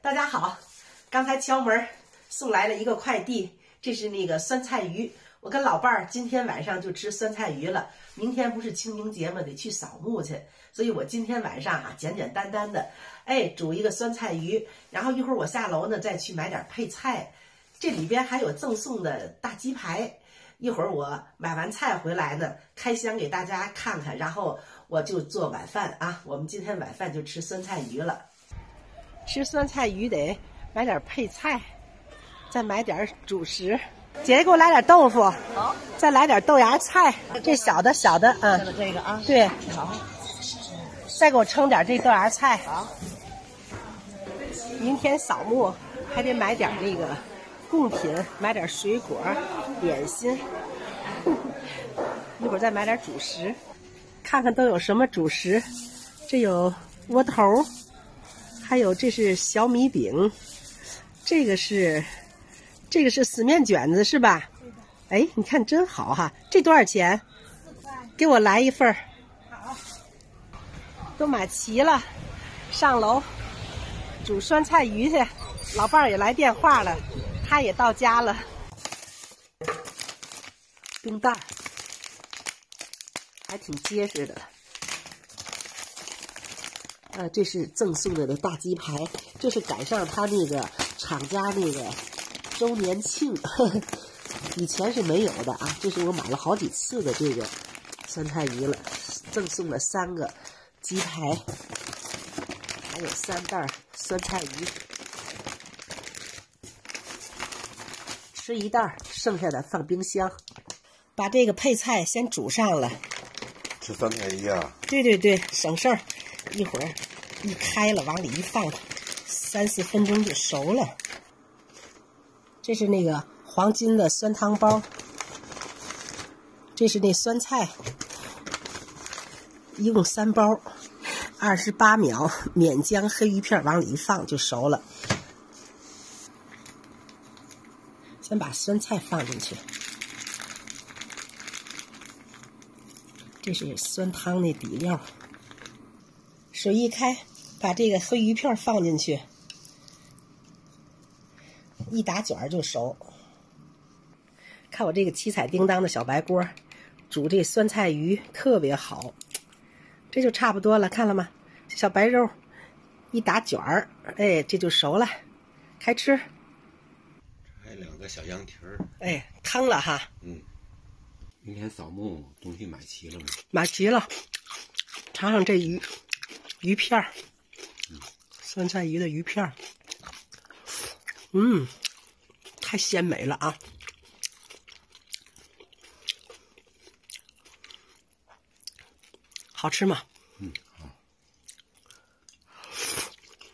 大家好，刚才敲门送来了一个快递，这是那个酸菜鱼。我跟老伴儿今天晚上就吃酸菜鱼了。明天不是清明节吗？得去扫墓去，所以我今天晚上啊，简简单单的，哎，煮一个酸菜鱼，然后一会儿我下楼呢，再去买点配菜。这里边还有赠送的大鸡排。一会儿我买完菜回来呢，开箱给大家看看，然后我就做晚饭啊。我们今天晚饭就吃酸菜鱼了。吃酸菜鱼得买点配菜，再买点主食。姐姐给我来点豆腐，好，再来点豆芽菜，这小的小的，嗯，这个啊，对，好，再给我称点这豆芽菜。好，明天扫墓还得买点那个贡品，买点水果、点心，一会儿再买点主食，看看都有什么主食。这有窝头，还有这是小米饼，这个是。这个是死面卷子是吧？哎，你看真好哈！这多少钱？给我来一份儿。好。都买齐了，上楼煮酸菜鱼去。老伴儿也来电话了，他也到家了。冰袋儿还挺结实的。呃，这是赠送的的大鸡排，这是赶上他那个厂家那个。周年庆，以前是没有的啊！这是我买了好几次的这个酸菜鱼了，赠送了三个鸡排，还有三袋酸菜鱼，吃一袋，剩下的放冰箱。把这个配菜先煮上了，吃酸菜鱼啊？对对对，省事儿，一会儿一开了往里一放，三四分钟就熟了。这是那个黄金的酸汤包，这是那酸菜，一共三包，二十八秒，免浆黑鱼片往里一放就熟了。先把酸菜放进去，这是酸汤那底料，水一开，把这个黑鱼片放进去。一打卷就熟。看我这个七彩叮当的小白锅，煮这酸菜鱼特别好。这就差不多了，看了吗？小白肉一打卷儿，哎，这就熟了。开吃。还有两个小羊蹄儿。哎，汤了哈。嗯。明天扫墓东西买齐了吗？买齐了。尝尝这鱼鱼片儿。酸菜鱼的鱼片儿。嗯，太鲜美了啊！好吃吗？嗯，好。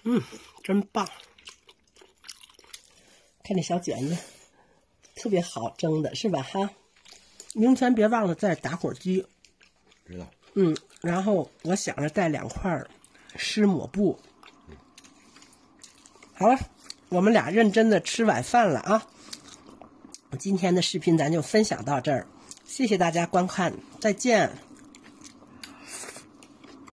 嗯，真棒！看这小卷子，特别好蒸的，是吧？哈，明天别忘了带打火机。知道。嗯，然后我想着带两块湿抹布。好了。我们俩认真的吃晚饭了啊！今天的视频咱就分享到这儿，谢谢大家观看，再见。